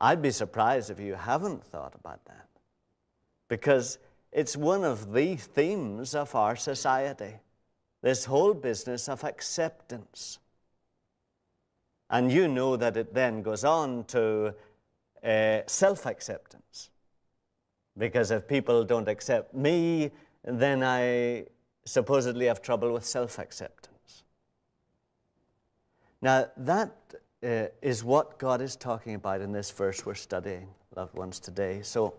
I'd be surprised if you haven't thought about that because it's one of the themes of our society this whole business of acceptance. And you know that it then goes on to uh, self acceptance. Because if people don't accept me, then I supposedly have trouble with self acceptance. Now, that uh, is what God is talking about in this verse we're studying, loved ones, today. So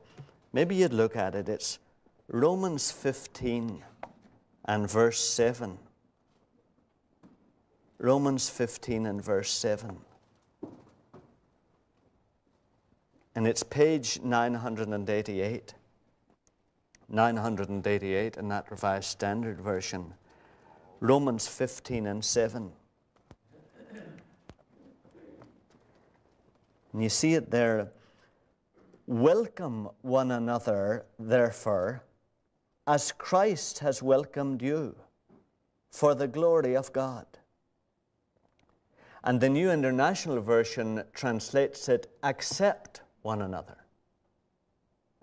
maybe you'd look at it. It's Romans 15 and verse 7. Romans 15 and verse 7. And it's page 988. 988 in that Revised Standard Version. Romans 15 and 7. And you see it there. Welcome one another, therefore, as Christ has welcomed you, for the glory of God. And the New International Version translates it accept one another.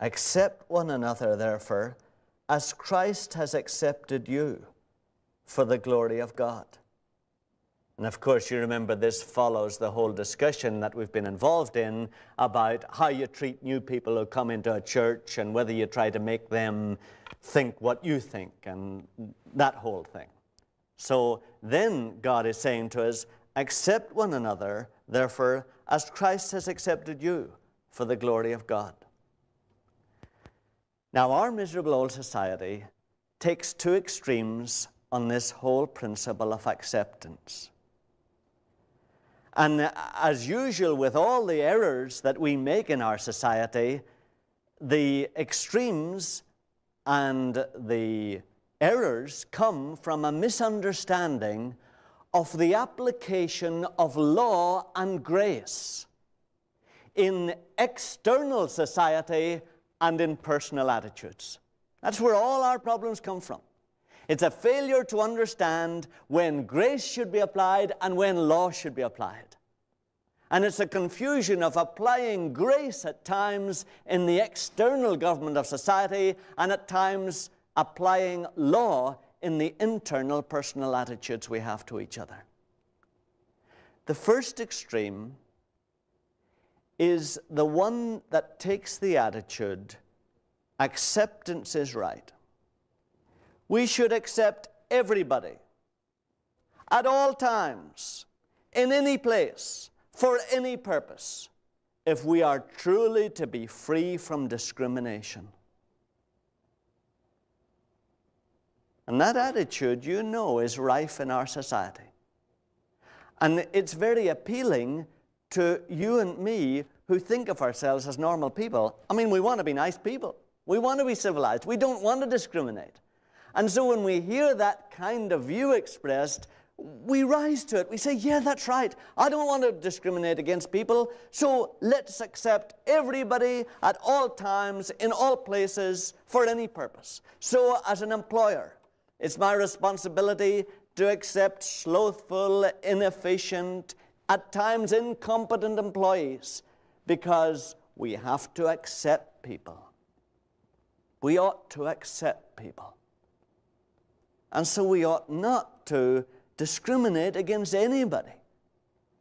Accept one another, therefore, as Christ has accepted you for the glory of God. And of course, you remember this follows the whole discussion that we've been involved in about how you treat new people who come into a church and whether you try to make them think what you think and that whole thing. So then God is saying to us, accept one another, therefore, as Christ has accepted you for the glory of God. Now, our miserable old society takes two extremes on this whole principle of acceptance. And as usual, with all the errors that we make in our society, the extremes and the errors come from a misunderstanding of the application of law and grace in external society and in personal attitudes. That's where all our problems come from. It's a failure to understand when grace should be applied and when law should be applied. And it's a confusion of applying grace at times in the external government of society and at times applying law in the internal personal attitudes we have to each other. The first extreme is the one that takes the attitude acceptance is right. We should accept everybody at all times, in any place, for any purpose, if we are truly to be free from discrimination. And that attitude, you know, is rife in our society. And it's very appealing to you and me who think of ourselves as normal people. I mean, we want to be nice people. We want to be civilized. We don't want to discriminate. And so when we hear that kind of view expressed, we rise to it. We say, yeah, that's right. I don't want to discriminate against people. So let's accept everybody at all times, in all places, for any purpose. So as an employer, it's my responsibility to accept slothful, inefficient, at times incompetent employees because we have to accept people. We ought to accept people. And so we ought not to discriminate against anybody.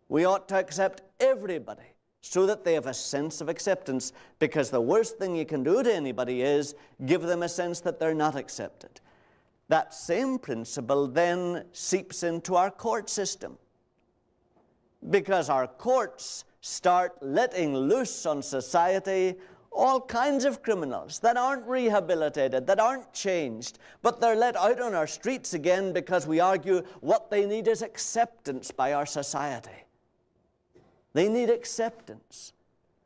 We ought to accept everybody so that they have a sense of acceptance because the worst thing you can do to anybody is give them a sense that they're not accepted. That same principle then seeps into our court system because our courts start letting loose on society all kinds of criminals that aren't rehabilitated, that aren't changed, but they're let out on our streets again because we argue what they need is acceptance by our society. They need acceptance.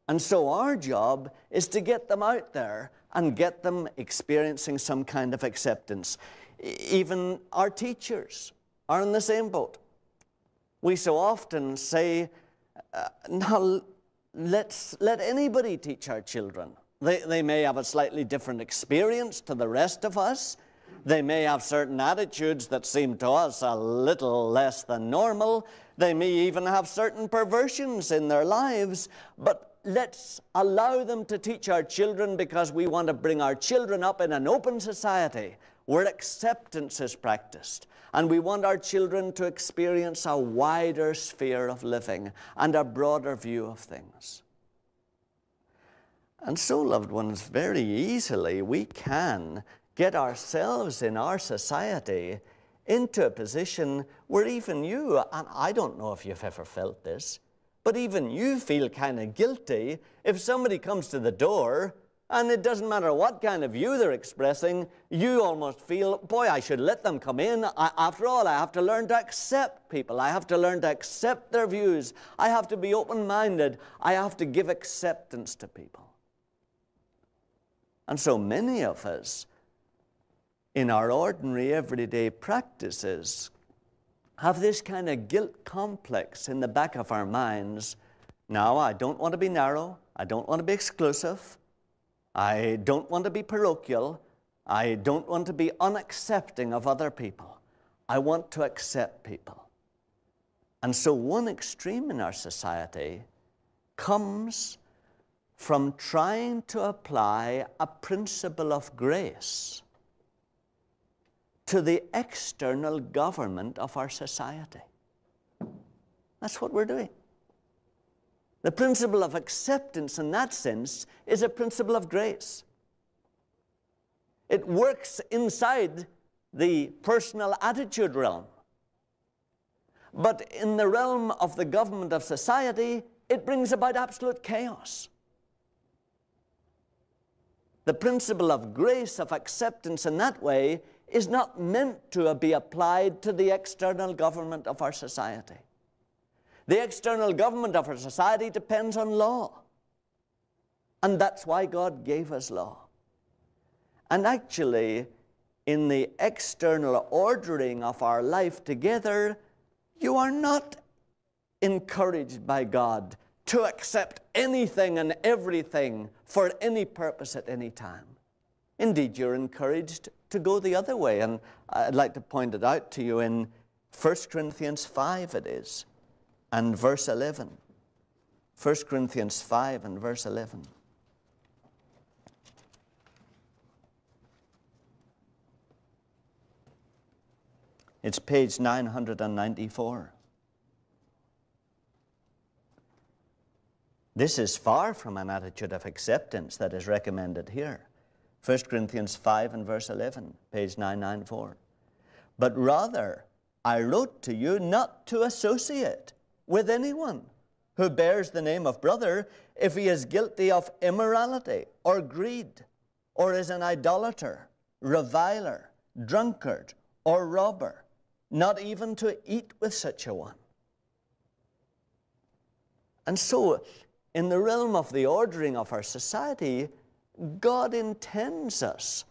And so our job is to get them out there and get them experiencing some kind of acceptance. Even our teachers are in the same boat. We so often say, uh, now let's let anybody teach our children. They, they may have a slightly different experience to the rest of us. They may have certain attitudes that seem to us a little less than normal. They may even have certain perversions in their lives, but let's allow them to teach our children because we want to bring our children up in an open society where acceptance is practiced. And we want our children to experience a wider sphere of living and a broader view of things. And so, loved ones, very easily we can get ourselves in our society into a position where even you, and I don't know if you've ever felt this, but even you feel kind of guilty if somebody comes to the door and it doesn't matter what kind of view they're expressing, you almost feel, boy, I should let them come in. I, after all, I have to learn to accept people. I have to learn to accept their views. I have to be open minded. I have to give acceptance to people. And so many of us in our ordinary everyday practices have this kind of guilt complex in the back of our minds. Now, I don't want to be narrow. I don't want to be exclusive. I don't want to be parochial. I don't want to be unaccepting of other people. I want to accept people. And so, one extreme in our society comes from trying to apply a principle of grace to the external government of our society. That's what we're doing. The principle of acceptance, in that sense, is a principle of grace. It works inside the personal attitude realm. But in the realm of the government of society, it brings about absolute chaos. The principle of grace, of acceptance in that way, is not meant to be applied to the external government of our society. The external government of our society depends on law. And that's why God gave us law. And actually, in the external ordering of our life together, you are not encouraged by God to accept anything and everything for any purpose at any time. Indeed, you're encouraged to go the other way. And I'd like to point it out to you in 1 Corinthians 5, it is, and verse 11. 1 Corinthians 5 and verse 11. It's page 994. This is far from an attitude of acceptance that is recommended here. 1 Corinthians 5 and verse 11, page 994. But rather, I wrote to you not to associate with anyone who bears the name of brother if he is guilty of immorality or greed, or is an idolater, reviler, drunkard, or robber, not even to eat with such a one. And so, in the realm of the ordering of our society, God intends us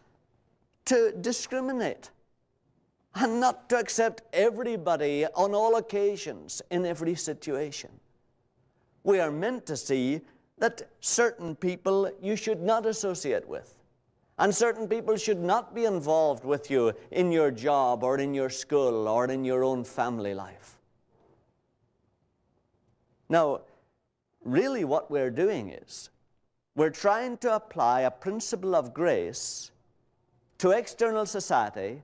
to discriminate and not to accept everybody on all occasions in every situation. We are meant to see that certain people you should not associate with, and certain people should not be involved with you in your job or in your school or in your own family life. Now, really, what we're doing is we're trying to apply a principle of grace to external society.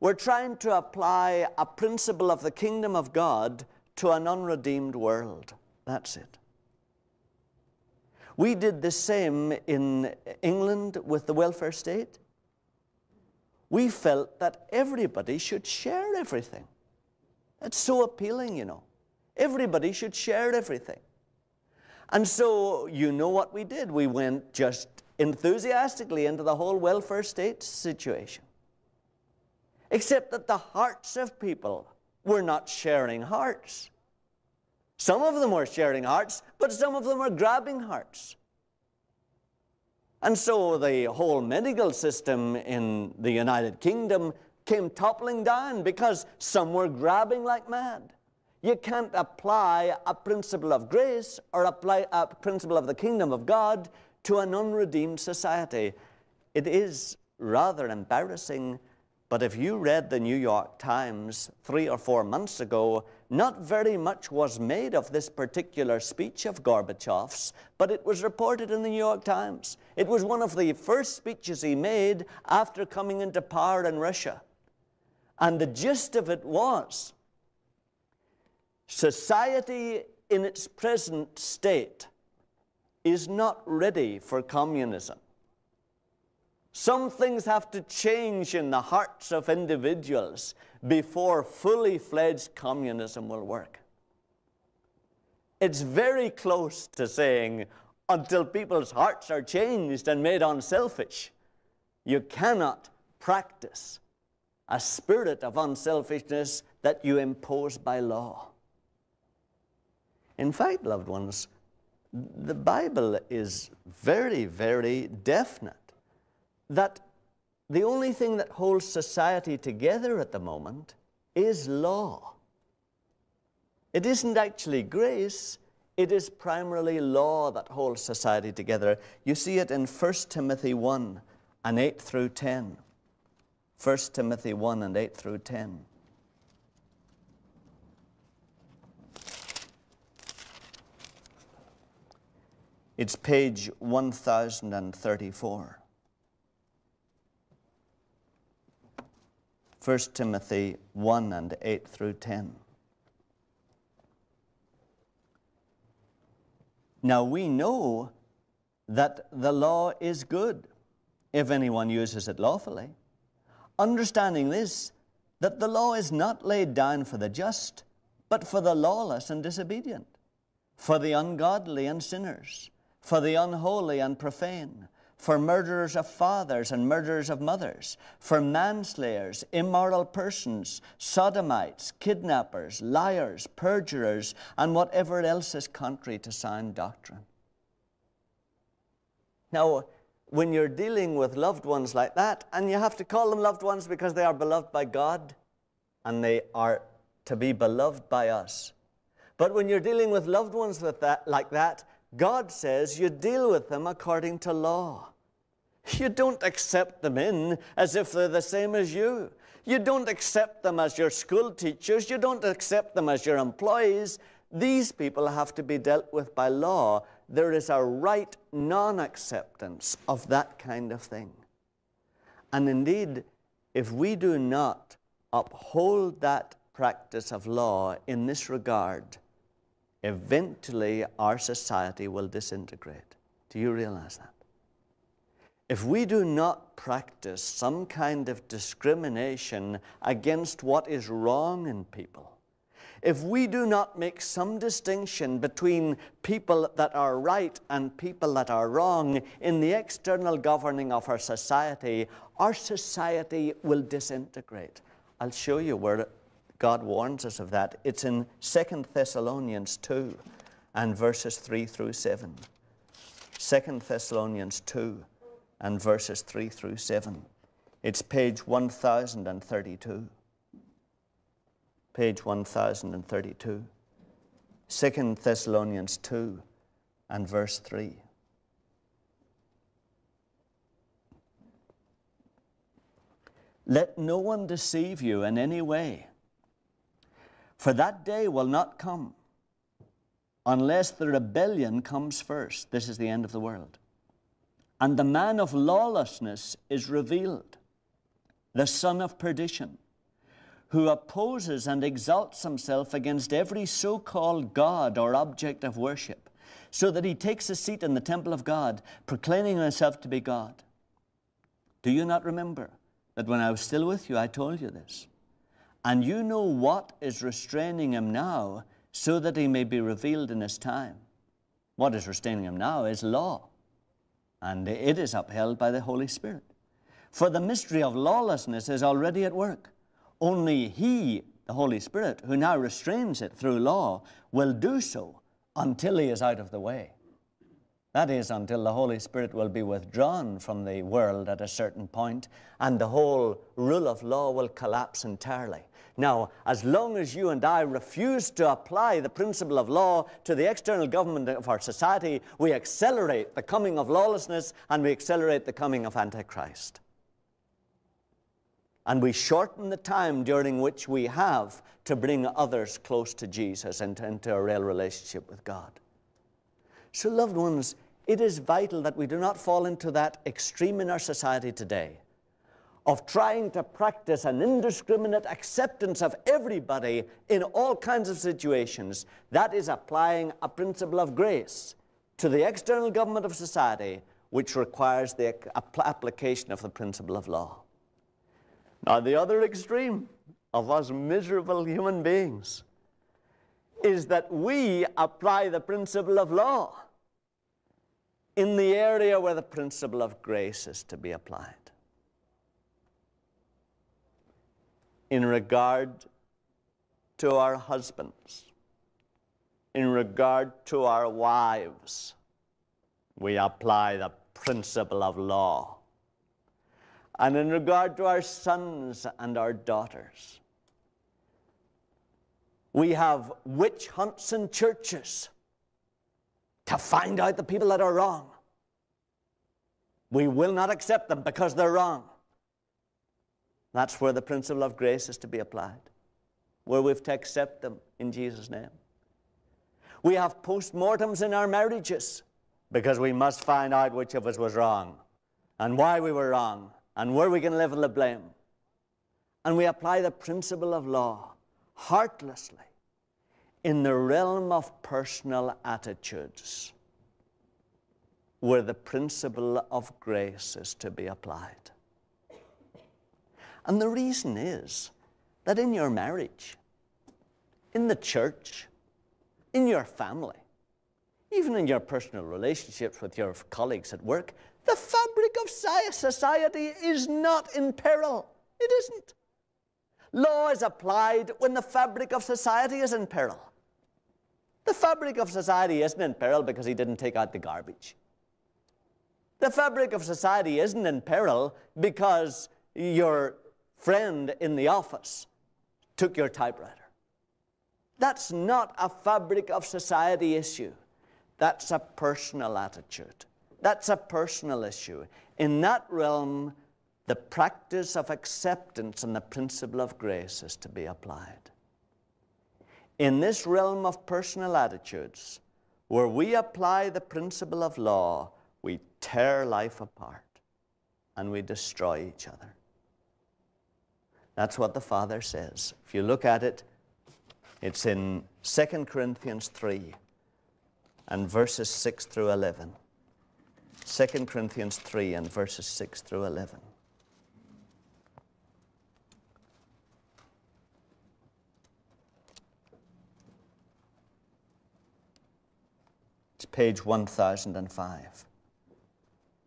We're trying to apply a principle of the kingdom of God to an unredeemed world. That's it. We did the same in England with the welfare state. We felt that everybody should share everything. It's so appealing, you know. Everybody should share everything. And so, you know what we did? We went just enthusiastically into the whole welfare state situation. Except that the hearts of people were not sharing hearts. Some of them were sharing hearts, but some of them were grabbing hearts. And so the whole medical system in the United Kingdom came toppling down because some were grabbing like mad. You can't apply a principle of grace or apply a principle of the kingdom of God to an unredeemed society. It is rather embarrassing, but if you read the New York Times three or four months ago, not very much was made of this particular speech of Gorbachev's, but it was reported in the New York Times. It was one of the first speeches he made after coming into power in Russia. And the gist of it was society in its present state is not ready for communism. Some things have to change in the hearts of individuals before fully fledged communism will work. It's very close to saying, until people's hearts are changed and made unselfish, you cannot practice a spirit of unselfishness that you impose by law. In fact, loved ones, the Bible is very, very definite that the only thing that holds society together at the moment is law. It isn't actually grace, it is primarily law that holds society together. You see it in 1 Timothy 1 and 8 through 10. 1 Timothy 1 and 8 through 10. It's page 1034. 1 Timothy 1 and 8 through 10. Now we know that the law is good if anyone uses it lawfully, understanding this, that the law is not laid down for the just, but for the lawless and disobedient, for the ungodly and sinners, for the unholy and profane for murderers of fathers and murderers of mothers, for manslayers, immoral persons, sodomites, kidnappers, liars, perjurers, and whatever else is contrary to sound doctrine. Now, when you're dealing with loved ones like that, and you have to call them loved ones because they are beloved by God and they are to be beloved by us. But when you're dealing with loved ones with that, like that, God says you deal with them according to law. You don't accept them in as if they're the same as you. You don't accept them as your school teachers. You don't accept them as your employees. These people have to be dealt with by law. There is a right non acceptance of that kind of thing. And indeed, if we do not uphold that practice of law in this regard, eventually our society will disintegrate. Do you realize that? If we do not practice some kind of discrimination against what is wrong in people, if we do not make some distinction between people that are right and people that are wrong in the external governing of our society, our society will disintegrate. I'll show you where God warns us of that. It's in 2 Thessalonians 2 and verses 3 through 7. 2 Thessalonians 2 and verses 3 through 7. It's page 1032. Page 1032. 2 Thessalonians 2 and verse 3. Let no one deceive you in any way for that day will not come unless the rebellion comes first. This is the end of the world. And the man of lawlessness is revealed, the son of perdition, who opposes and exalts himself against every so called God or object of worship, so that he takes a seat in the temple of God, proclaiming himself to be God. Do you not remember that when I was still with you, I told you this? And you know what is restraining him now so that he may be revealed in his time. What is restraining him now is law, and it is upheld by the Holy Spirit. For the mystery of lawlessness is already at work. Only he, the Holy Spirit, who now restrains it through law, will do so until he is out of the way. That is, until the Holy Spirit will be withdrawn from the world at a certain point, and the whole rule of law will collapse entirely. Now, as long as you and I refuse to apply the principle of law to the external government of our society, we accelerate the coming of lawlessness and we accelerate the coming of Antichrist. And we shorten the time during which we have to bring others close to Jesus and into a real relationship with God. So, loved ones, it is vital that we do not fall into that extreme in our society today of trying to practice an indiscriminate acceptance of everybody in all kinds of situations. That is applying a principle of grace to the external government of society, which requires the application of the principle of law. Now, the other extreme of us miserable human beings is that we apply the principle of law in the area where the principle of grace is to be applied. In regard to our husbands, in regard to our wives, we apply the principle of law. And in regard to our sons and our daughters, we have witch hunts in churches to find out the people that are wrong. We will not accept them because they're wrong. That's where the principle of grace is to be applied, where we've to accept them in Jesus' name. We have postmortems in our marriages because we must find out which of us was wrong and why we were wrong and where we can level the blame. And we apply the principle of law heartlessly in the realm of personal attitudes where the principle of grace is to be applied. And the reason is that in your marriage, in the church, in your family, even in your personal relationships with your colleagues at work, the fabric of society is not in peril. It isn't. Law is applied when the fabric of society is in peril. The fabric of society isn't in peril because he didn't take out the garbage. The fabric of society isn't in peril because your friend in the office took your typewriter. That's not a fabric of society issue. That's a personal attitude. That's a personal issue. In that realm, the practice of acceptance and the principle of grace is to be applied. In this realm of personal attitudes, where we apply the principle of law, we tear life apart and we destroy each other. That's what the Father says. If you look at it, it's in 2 Corinthians 3 and verses 6 through 11. 2 Corinthians 3 and verses 6 through 11. It's page 1005.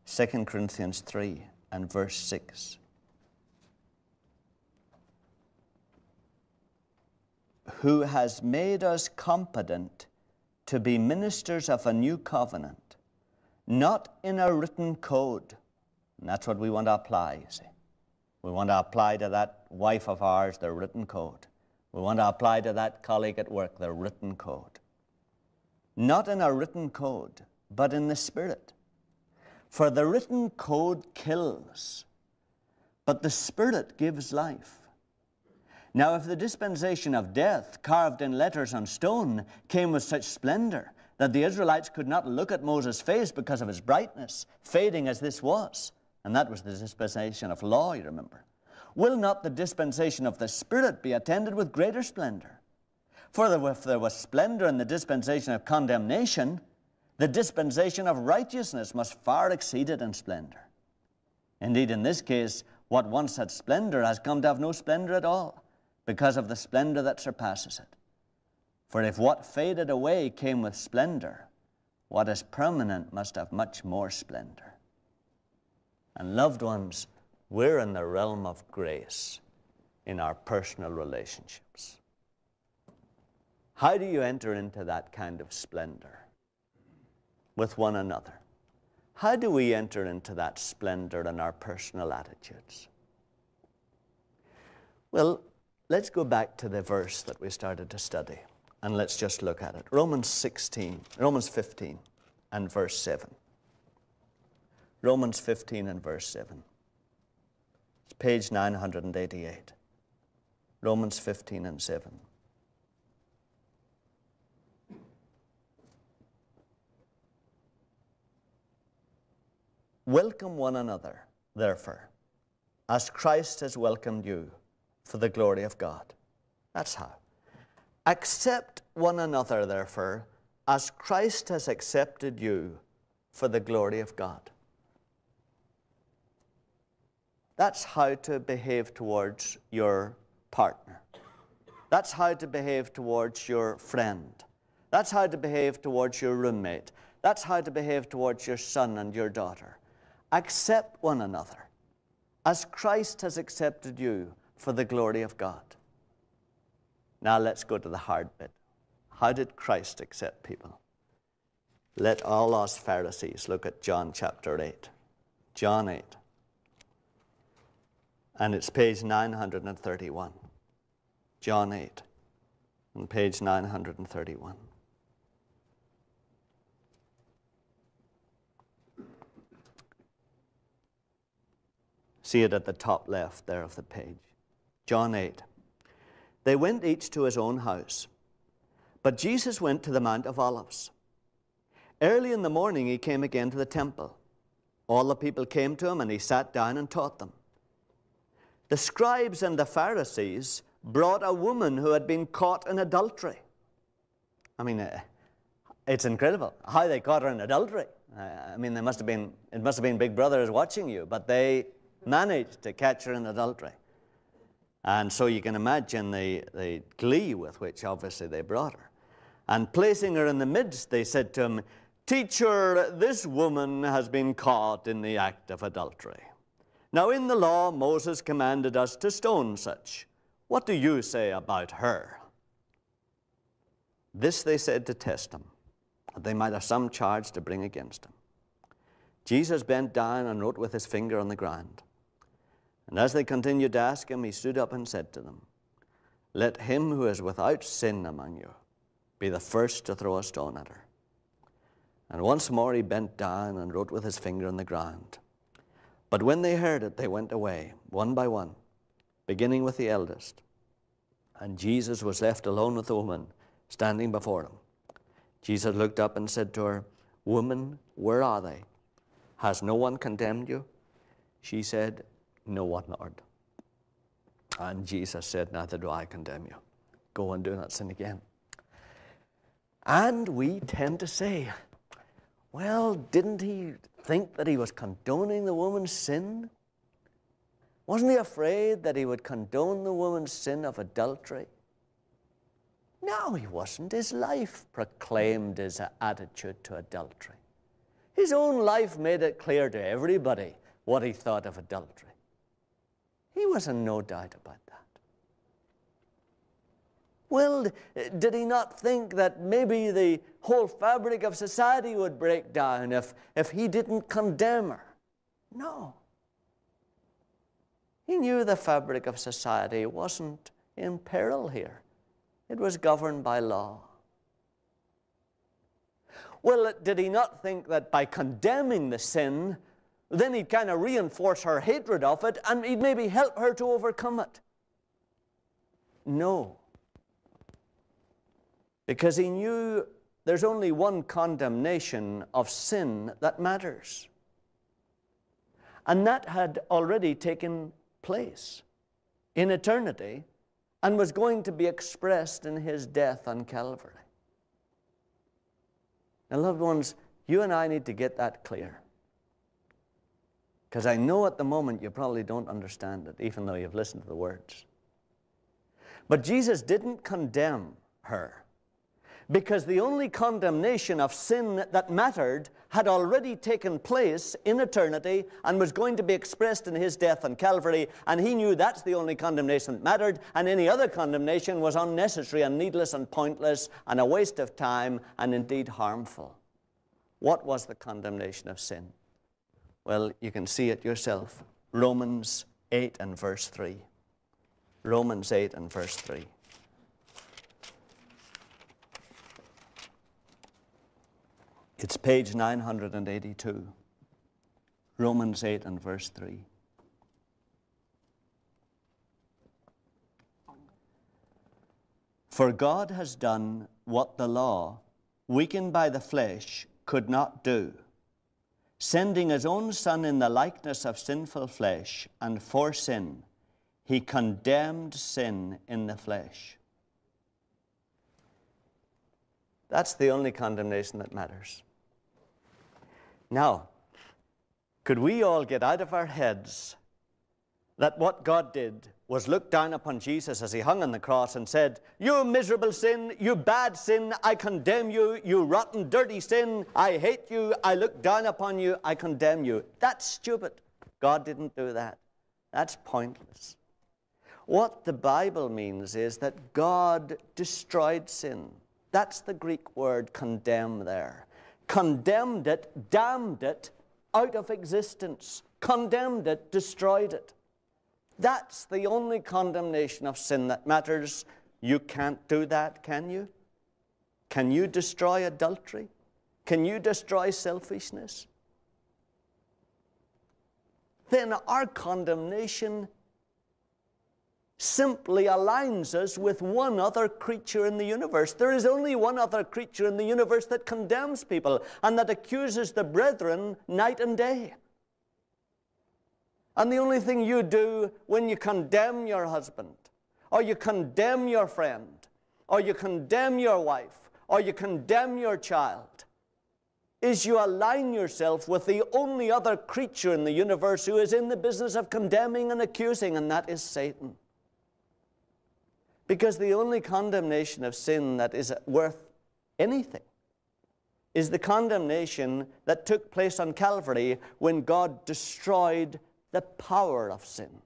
2 Corinthians 3 and verse 6. Who has made us competent to be ministers of a new covenant, not in a written code. And that's what we want to apply, you see. We want to apply to that wife of ours the written code. We want to apply to that colleague at work the written code. Not in a written code, but in the Spirit. For the written code kills, but the Spirit gives life. Now, if the dispensation of death, carved in letters on stone, came with such splendor that the Israelites could not look at Moses' face because of his brightness, fading as this was, and that was the dispensation of law, you remember, will not the dispensation of the Spirit be attended with greater splendor? For if there was splendor in the dispensation of condemnation, the dispensation of righteousness must far exceed it in splendor. Indeed, in this case, what once had splendor has come to have no splendor at all because of the splendor that surpasses it. For if what faded away came with splendor, what is permanent must have much more splendor. And loved ones, we're in the realm of grace in our personal relationships. How do you enter into that kind of splendor with one another? How do we enter into that splendor in our personal attitudes? Well, Let's go back to the verse that we started to study and let's just look at it. Romans 16, Romans 15 and verse 7. Romans 15 and verse 7. It's page 988. Romans 15 and 7. Welcome one another, therefore, as Christ has welcomed you for the glory of God. That's how. Accept one another, therefore, as Christ has accepted you for the glory of God. That's how to behave towards your partner. That's how to behave towards your friend. That's how to behave towards your roommate. That's how to behave towards your son and your daughter. Accept one another as Christ has accepted you for the glory of God. Now let's go to the hard bit. How did Christ accept people? Let all us Pharisees look at John chapter 8. John 8. And it's page 931. John 8, on page 931. See it at the top left there of the page. John 8. They went each to his own house, but Jesus went to the Mount of Olives. Early in the morning he came again to the temple. All the people came to him, and he sat down and taught them. The scribes and the Pharisees brought a woman who had been caught in adultery. I mean, uh, it's incredible how they caught her in adultery. Uh, I mean, there must have been, it must have been big brothers watching you, but they managed to catch her in adultery. And so you can imagine the, the glee with which obviously they brought her. And placing her in the midst, they said to him, Teacher, this woman has been caught in the act of adultery. Now, in the law, Moses commanded us to stone such. What do you say about her? This they said to test him, that they might have some charge to bring against him. Jesus bent down and wrote with his finger on the ground. And as they continued to ask him, he stood up and said to them, Let him who is without sin among you be the first to throw a stone at her. And once more he bent down and wrote with his finger on the ground. But when they heard it, they went away, one by one, beginning with the eldest. And Jesus was left alone with the woman standing before him. Jesus looked up and said to her, Woman, where are they? Has no one condemned you? She said, no one, Lord. And Jesus said, Neither do I condemn you. Go and do not sin again. And we tend to say, Well, didn't he think that he was condoning the woman's sin? Wasn't he afraid that he would condone the woman's sin of adultery? No, he wasn't. His life proclaimed his attitude to adultery. His own life made it clear to everybody what he thought of adultery. He was in no doubt about that. Well, did he not think that maybe the whole fabric of society would break down if, if he didn't condemn her? No. He knew the fabric of society wasn't in peril here, it was governed by law. Well, did he not think that by condemning the sin, then he'd kind of reinforce her hatred of it and he'd maybe help her to overcome it. No. Because he knew there's only one condemnation of sin that matters. And that had already taken place in eternity and was going to be expressed in his death on Calvary. Now, loved ones, you and I need to get that clear. Because I know at the moment you probably don't understand it, even though you've listened to the words. But Jesus didn't condemn her because the only condemnation of sin that mattered had already taken place in eternity and was going to be expressed in his death on Calvary, and he knew that's the only condemnation that mattered, and any other condemnation was unnecessary and needless and pointless and a waste of time and indeed harmful. What was the condemnation of sin? Well, you can see it yourself. Romans 8 and verse 3. Romans 8 and verse 3. It's page 982. Romans 8 and verse 3. For God has done what the law, weakened by the flesh, could not do sending his own Son in the likeness of sinful flesh, and for sin, he condemned sin in the flesh. That's the only condemnation that matters. Now, could we all get out of our heads that what God did was look down upon Jesus as he hung on the cross and said, You miserable sin, you bad sin, I condemn you, you rotten, dirty sin, I hate you, I look down upon you, I condemn you. That's stupid. God didn't do that. That's pointless. What the Bible means is that God destroyed sin. That's the Greek word condemn there. Condemned it, damned it out of existence, condemned it, destroyed it. That's the only condemnation of sin that matters. You can't do that, can you? Can you destroy adultery? Can you destroy selfishness? Then our condemnation simply aligns us with one other creature in the universe. There is only one other creature in the universe that condemns people and that accuses the brethren night and day. And the only thing you do when you condemn your husband, or you condemn your friend, or you condemn your wife, or you condemn your child, is you align yourself with the only other creature in the universe who is in the business of condemning and accusing, and that is Satan. Because the only condemnation of sin that is worth anything is the condemnation that took place on Calvary when God destroyed the power of sin.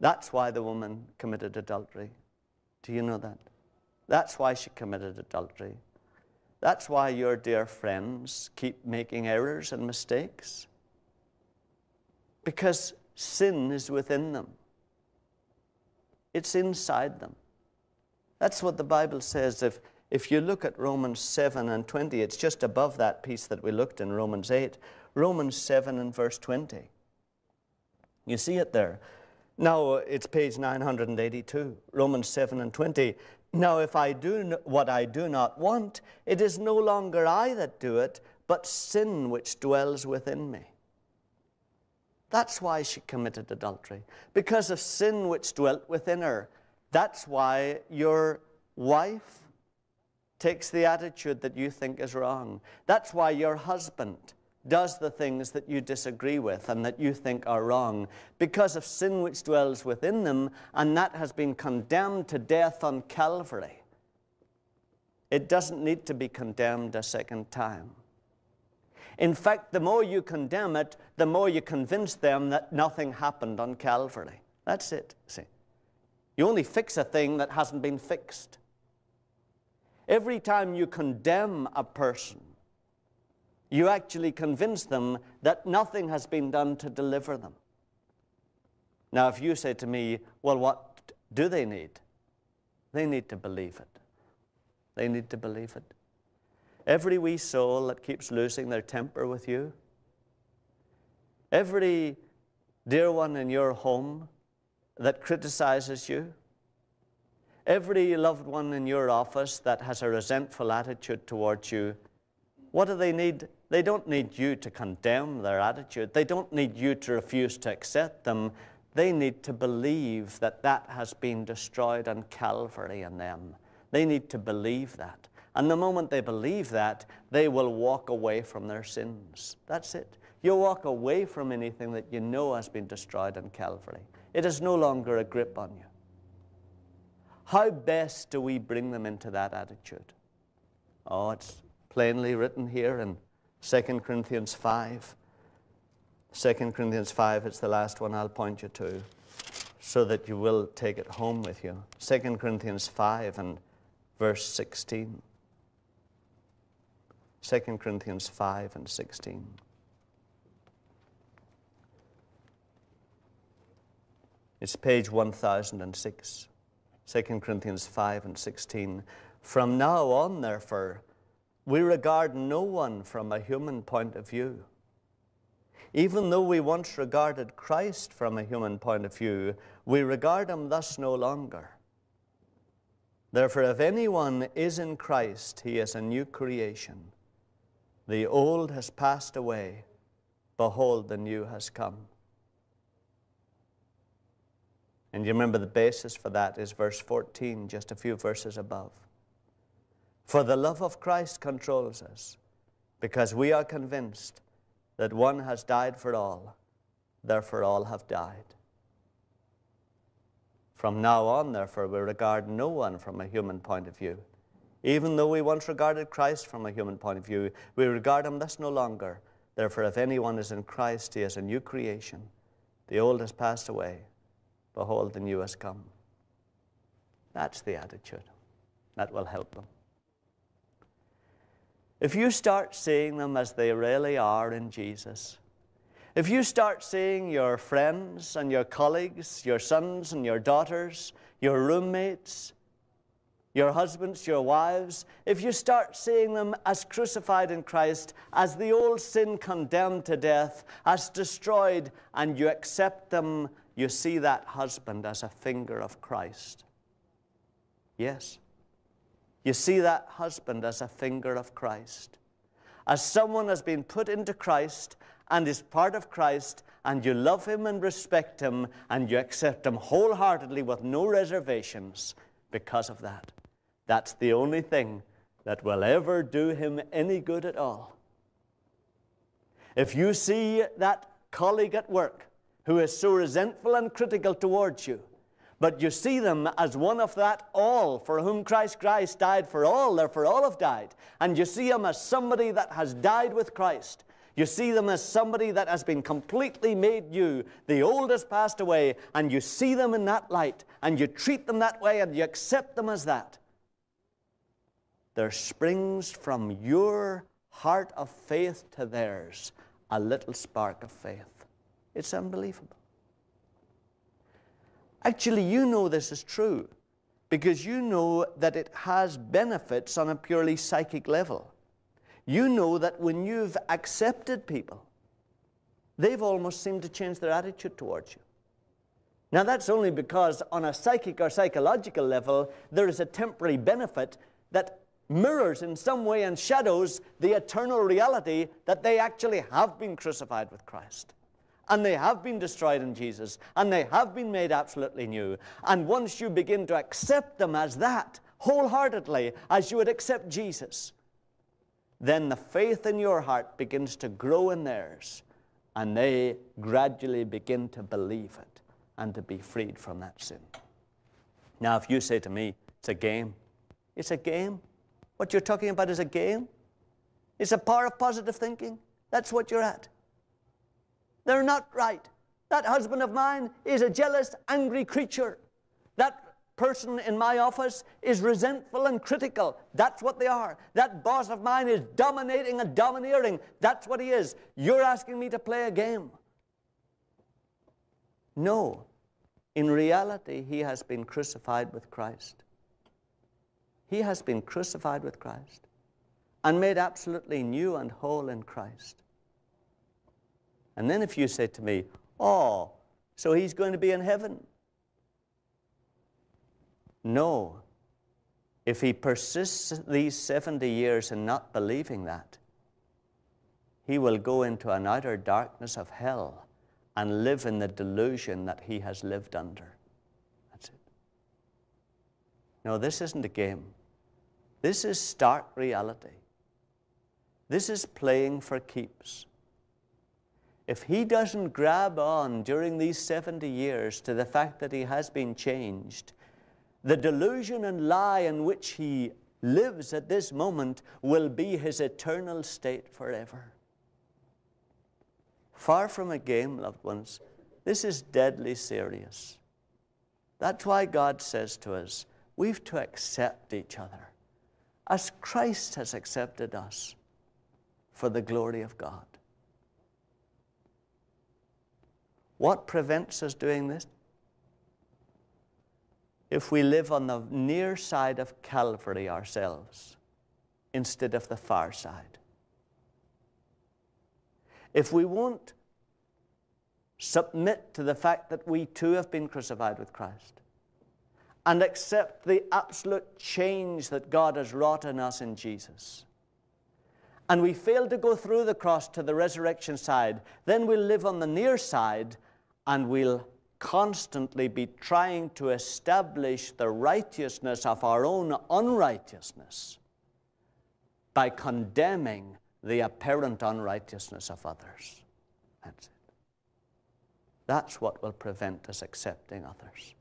That's why the woman committed adultery. Do you know that? That's why she committed adultery. That's why your dear friends keep making errors and mistakes. Because sin is within them, it's inside them. That's what the Bible says. If, if you look at Romans 7 and 20, it's just above that piece that we looked in Romans 8. Romans 7 and verse 20. You see it there. Now it's page 982, Romans 7 and 20. Now, if I do what I do not want, it is no longer I that do it, but sin which dwells within me. That's why she committed adultery, because of sin which dwelt within her. That's why your wife takes the attitude that you think is wrong. That's why your husband does the things that you disagree with and that you think are wrong because of sin which dwells within them, and that has been condemned to death on Calvary. It doesn't need to be condemned a second time. In fact, the more you condemn it, the more you convince them that nothing happened on Calvary. That's it, see. You only fix a thing that hasn't been fixed. Every time you condemn a person, you actually convince them that nothing has been done to deliver them. Now, if you say to me, well, what do they need? They need to believe it. They need to believe it. Every wee soul that keeps losing their temper with you, every dear one in your home that criticizes you, every loved one in your office that has a resentful attitude towards you, what do they need? They don't need you to condemn their attitude. They don't need you to refuse to accept them. They need to believe that that has been destroyed on Calvary in them. They need to believe that. And the moment they believe that, they will walk away from their sins. That's it. You walk away from anything that you know has been destroyed on Calvary. It is no longer a grip on you. How best do we bring them into that attitude? Oh, it's plainly written here in 2 Corinthians 5. 2 Corinthians 5, it's the last one I'll point you to so that you will take it home with you. 2 Corinthians 5 and verse 16. 2 Corinthians 5 and 16. It's page 1006. 2 Corinthians 5 and 16. From now on, therefore, we regard no one from a human point of view. Even though we once regarded Christ from a human point of view, we regard him thus no longer. Therefore, if anyone is in Christ, he is a new creation. The old has passed away. Behold, the new has come. And you remember the basis for that is verse 14, just a few verses above. For the love of Christ controls us, because we are convinced that one has died for all, therefore all have died. From now on, therefore, we regard no one from a human point of view. Even though we once regarded Christ from a human point of view, we regard him thus no longer. Therefore, if anyone is in Christ, he is a new creation. The old has passed away. Behold, the new has come. That's the attitude. That will help them. If you start seeing them as they really are in Jesus, if you start seeing your friends and your colleagues, your sons and your daughters, your roommates, your husbands, your wives, if you start seeing them as crucified in Christ, as the old sin condemned to death, as destroyed, and you accept them, you see that husband as a finger of Christ. Yes. You see that husband as a finger of Christ. As someone has been put into Christ and is part of Christ, and you love him and respect him, and you accept him wholeheartedly with no reservations because of that. That's the only thing that will ever do him any good at all. If you see that colleague at work who is so resentful and critical towards you, but you see them as one of that all for whom Christ Christ died for all, therefore all have died. And you see them as somebody that has died with Christ. You see them as somebody that has been completely made new. The old has passed away, and you see them in that light, and you treat them that way, and you accept them as that. There springs from your heart of faith to theirs a little spark of faith. It's unbelievable. Actually, you know this is true because you know that it has benefits on a purely psychic level you know that when you've accepted people, they've almost seemed to change their attitude towards you. Now, that's only because on a psychic or psychological level, there is a temporary benefit that mirrors in some way and shadows the eternal reality that they actually have been crucified with Christ. And they have been destroyed in Jesus. And they have been made absolutely new. And once you begin to accept them as that, wholeheartedly, as you would accept Jesus, then the faith in your heart begins to grow in theirs, and they gradually begin to believe it and to be freed from that sin. Now, if you say to me, it's a game, it's a game. What you're talking about is a game. It's a power of positive thinking. That's what you're at. They're not right. That husband of mine is a jealous, angry creature. That person in my office is resentful and critical. That's what they are. That boss of mine is dominating and domineering. That's what he is. You're asking me to play a game. No. In reality, he has been crucified with Christ. He has been crucified with Christ and made absolutely new and whole in Christ. And then if you say to me, Oh, so he's going to be in heaven. No. If he persists these 70 years in not believing that, he will go into an outer darkness of hell and live in the delusion that he has lived under. That's it. No, this isn't a game. This is stark reality. This is playing for keeps. If he doesn't grab on during these 70 years to the fact that he has been changed, the delusion and lie in which he lives at this moment will be his eternal state forever. Far from a game, loved ones, this is deadly serious. That's why God says to us, we've to accept each other as Christ has accepted us for the glory of God. What prevents us doing this? if we live on the near side of Calvary ourselves instead of the far side. If we won't submit to the fact that we too have been crucified with Christ, and accept the absolute change that God has wrought in us in Jesus, and we fail to go through the cross to the resurrection side, then we'll live on the near side and we'll constantly be trying to establish the righteousness of our own unrighteousness by condemning the apparent unrighteousness of others. That's it. That's what will prevent us accepting others.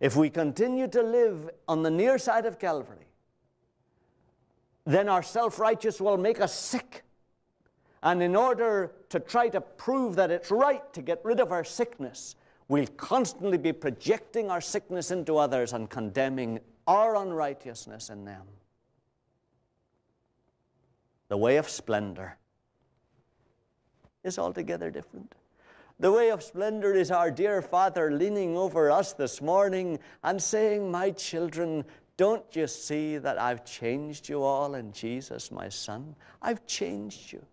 If we continue to live on the near side of Calvary, then our self righteous will make us sick. And in order to try to prove that it's right to get rid of our sickness, we'll constantly be projecting our sickness into others and condemning our unrighteousness in them. The way of splendor is altogether different. The way of splendor is our dear Father leaning over us this morning and saying, My children, don't you see that I've changed you all in Jesus, my Son? I've changed you.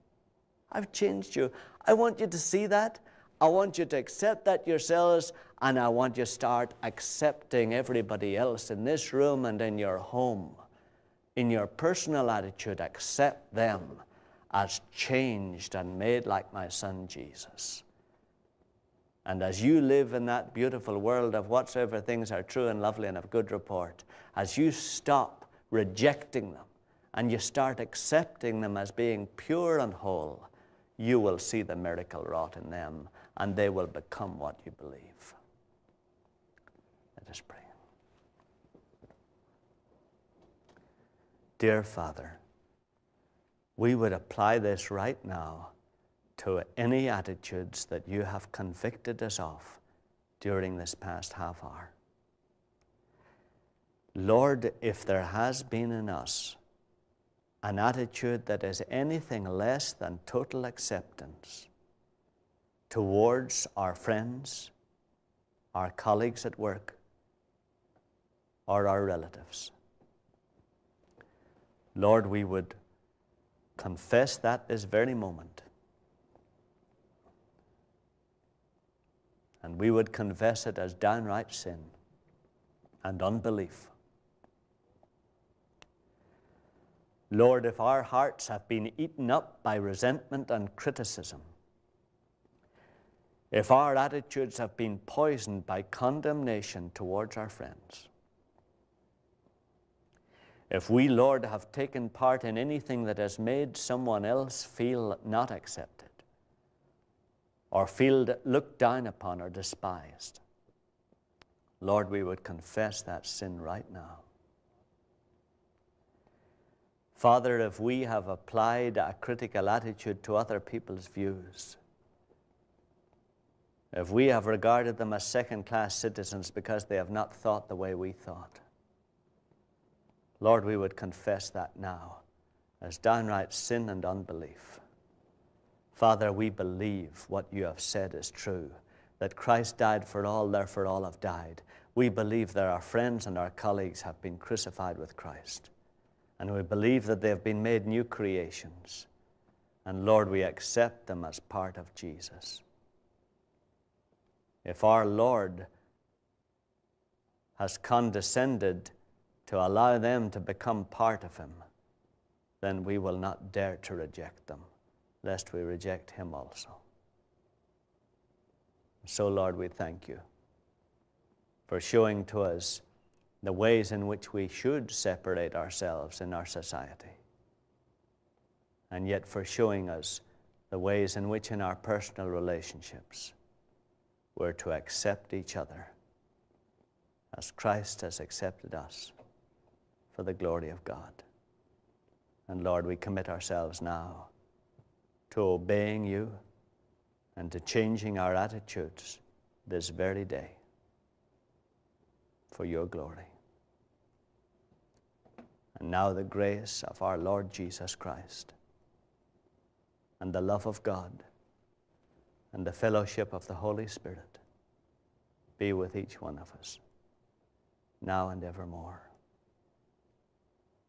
I've changed you. I want you to see that. I want you to accept that yourselves, and I want you to start accepting everybody else in this room and in your home in your personal attitude, accept them as changed and made like my son Jesus. And as you live in that beautiful world of whatsoever things are true and lovely and of good report, as you stop rejecting them and you start accepting them as being pure and whole, you will see the miracle wrought in them and they will become what you believe. Let us pray. Dear Father, we would apply this right now to any attitudes that you have convicted us of during this past half hour. Lord, if there has been in us an attitude that is anything less than total acceptance towards our friends, our colleagues at work, or our relatives, Lord, we would confess that this very moment. And we would confess it as downright sin and unbelief. Lord, if our hearts have been eaten up by resentment and criticism, if our attitudes have been poisoned by condemnation towards our friends, if we, Lord, have taken part in anything that has made someone else feel not accepted, or feel looked down upon or despised, Lord, we would confess that sin right now. Father, if we have applied a critical attitude to other people's views, if we have regarded them as second class citizens because they have not thought the way we thought, Lord, we would confess that now as downright sin and unbelief. Father, we believe what you have said is true, that Christ died for all, therefore all have died. We believe that our friends and our colleagues have been crucified with Christ. And we believe that they have been made new creations. And Lord, we accept them as part of Jesus. If our Lord has condescended to allow them to become part of Him, then we will not dare to reject them, lest we reject Him also. So, Lord, we thank you for showing to us the ways in which we should separate ourselves in our society, and yet for showing us the ways in which in our personal relationships we're to accept each other as Christ has accepted us for the glory of God. And Lord, we commit ourselves now to obeying you and to changing our attitudes this very day for your glory. And now the grace of our Lord Jesus Christ and the love of God and the fellowship of the Holy Spirit be with each one of us, now and evermore.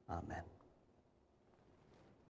Amen.